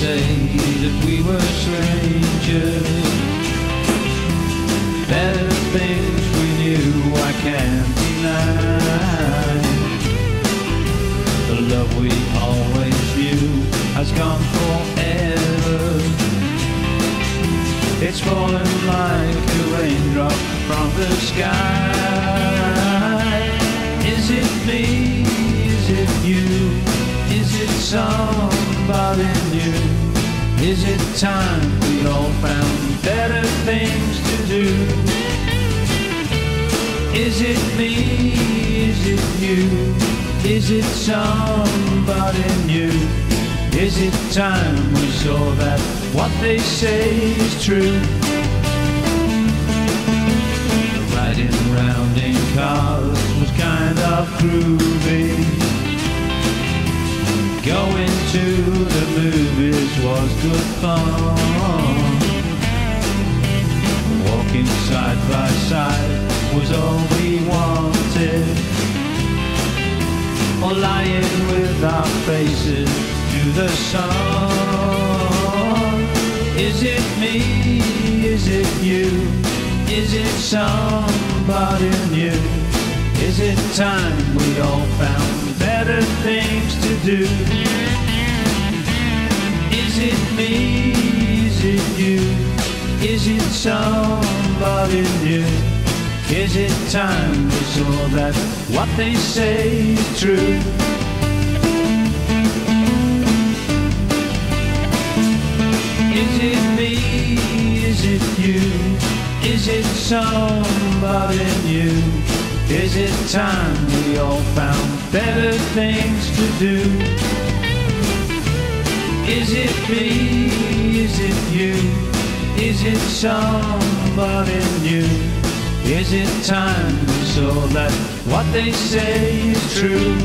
say that we were strangers. Better things we knew I can't deny. The love we always knew has gone forever. It's fallen like a raindrop from the sky. Is it me? Is it you? Is it someone? Somebody new? Is it time we all found better things to do? Is it me? Is it you? Is it somebody new? Is it time we saw that what they say is true? Riding round in cars was kind of groovy. Going to the movies was good fun. Walking side by side was all we wanted. Or lying with our faces to the sun. Is it me? Is it you? Is it somebody new? Is it time we all found better things to do? Is it me? Is it you? Is it somebody new? Is it time we saw that what they say is true? Is it me? Is it you? Is it somebody new? Is it time we all found better things to do? Is it me? Is it you? Is it somebody new? Is it time so that what they say is true?